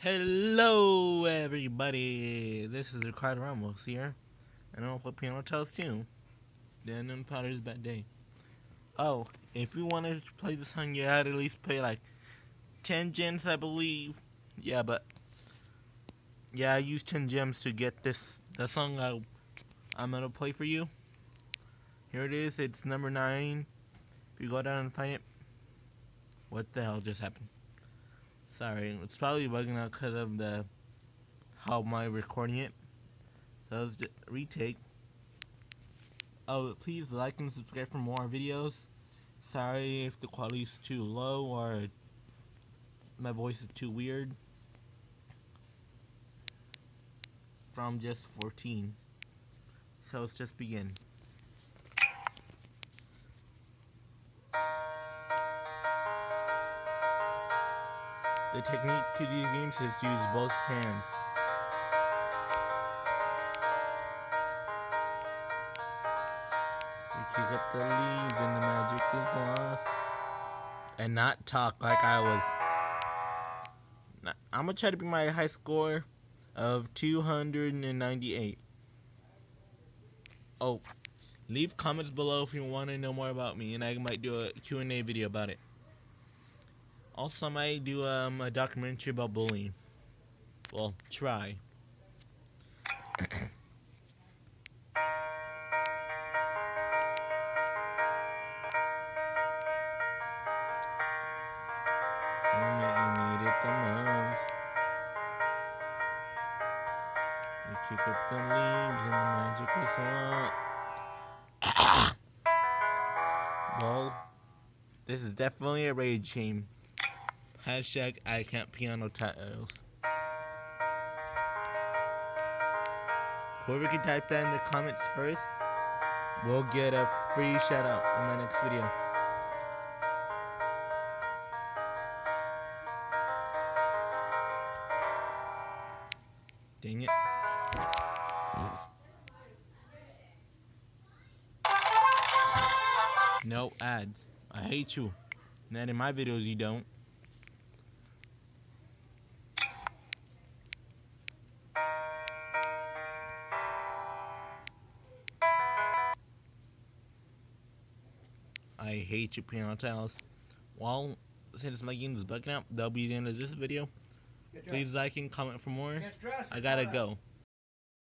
Hello, everybody. This is Ricardo Ramos here, and I'm gonna play Piano Tiles 2. Daniel Powter's Bad Day. Oh, if you wanted to play this song, you had to at least pay like 10 gems, I believe. Yeah, but yeah, I used 10 gems to get this the song I, I'm gonna play for you. Here it is. It's number nine. If you go down and find it, what the hell just happened? Sorry, it's probably bugging out because of the how I recording it. So let's retake. Oh, please like and subscribe for more videos. Sorry if the quality is too low or my voice is too weird. From just 14. So let's just begin. The technique to these games is to use both hands. You kick up the leaves and the magic is lost. And not talk like I was. I'm gonna try to be my high score of 298. Oh, leave comments below if you want to know more about me, and I might do a Q&A video about it. Also, I might do um, a documentary about bullying. Well, try. Well, this is definitely a rage shame. Hashtag I can't piano titles. Whoever can type that in the comments first we'll get a free shout out in my next video. Dang it. No ads. I hate you. Not in my videos you don't. I hate you, piano tiles. Well, since my game is bugging out, that'll be the end of this video. Please like and comment for more. I gotta go.